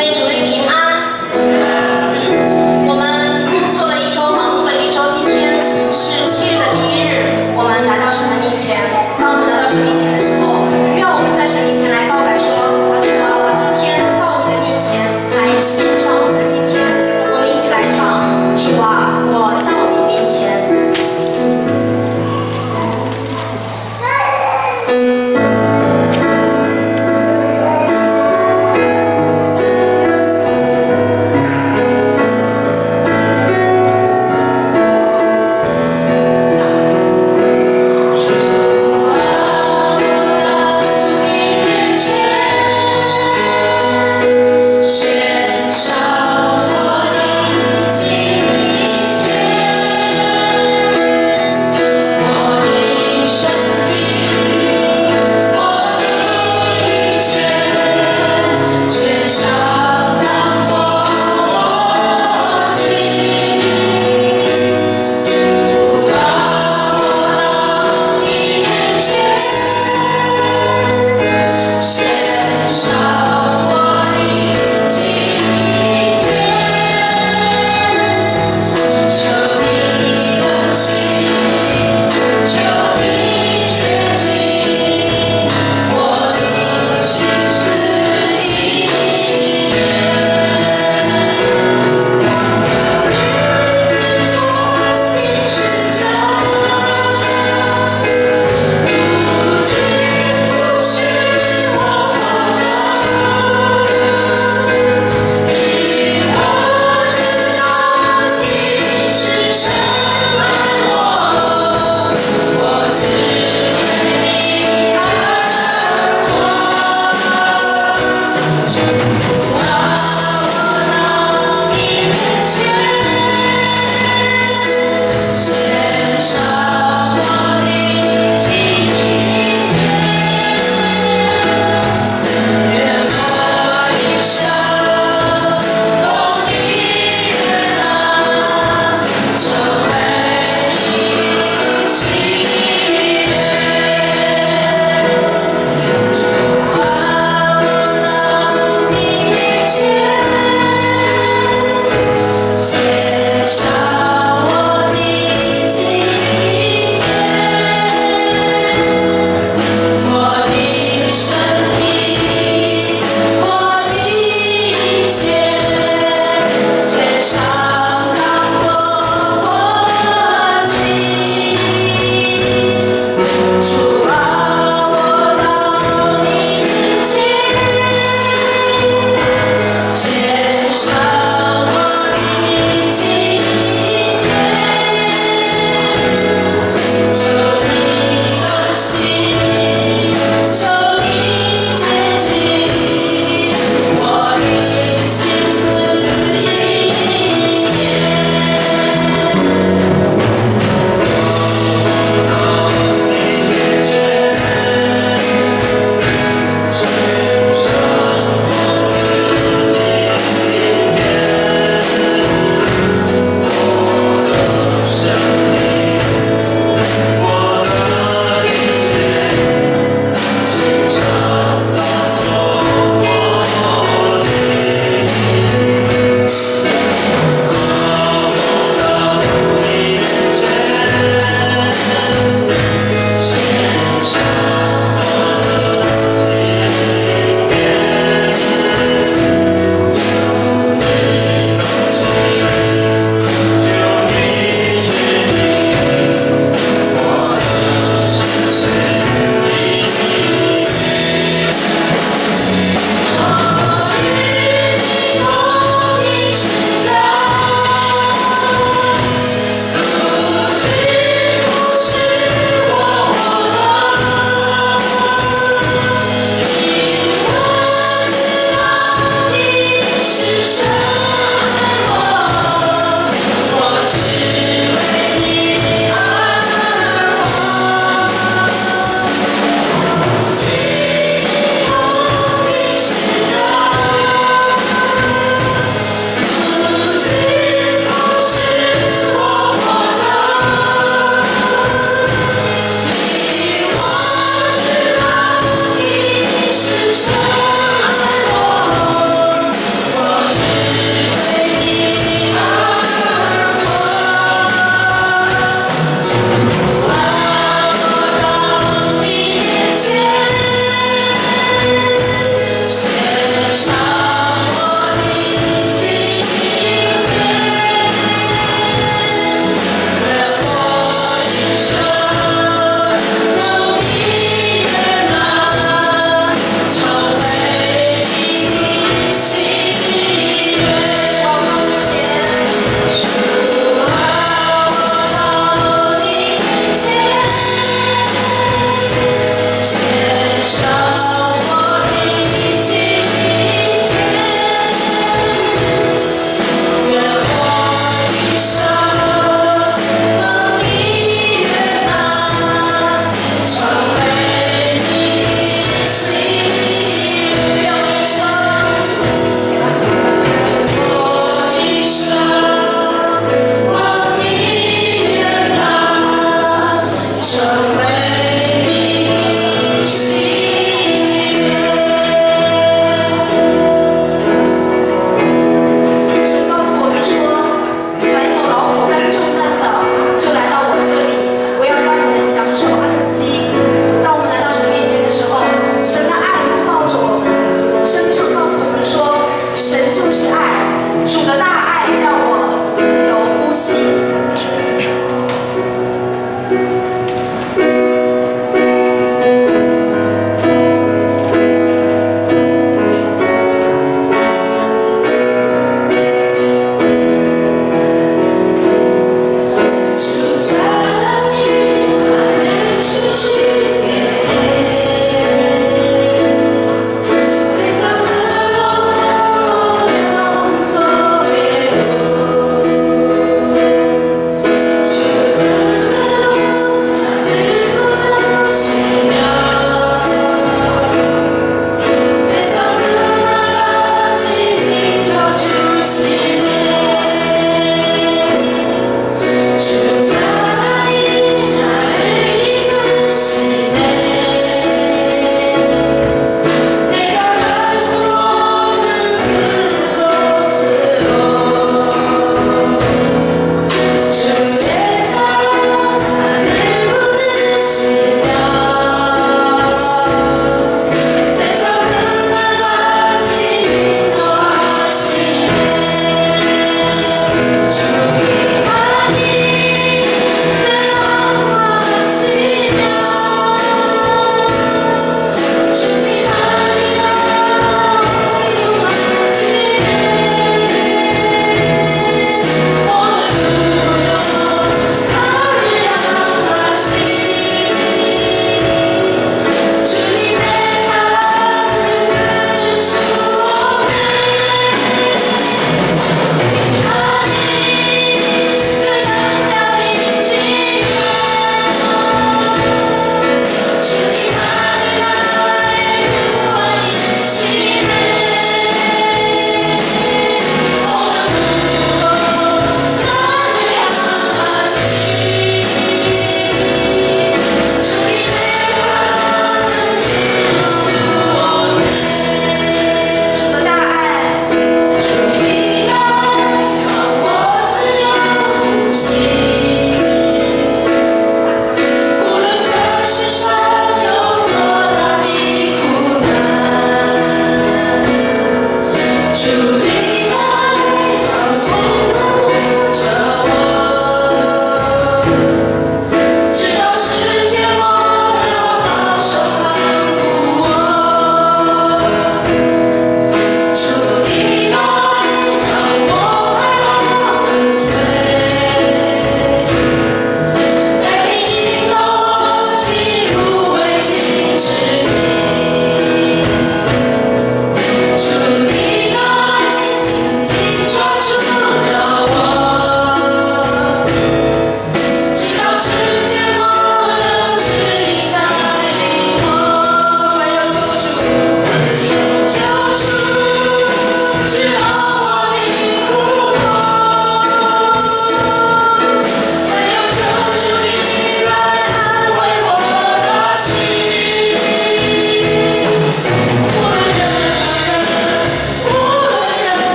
Which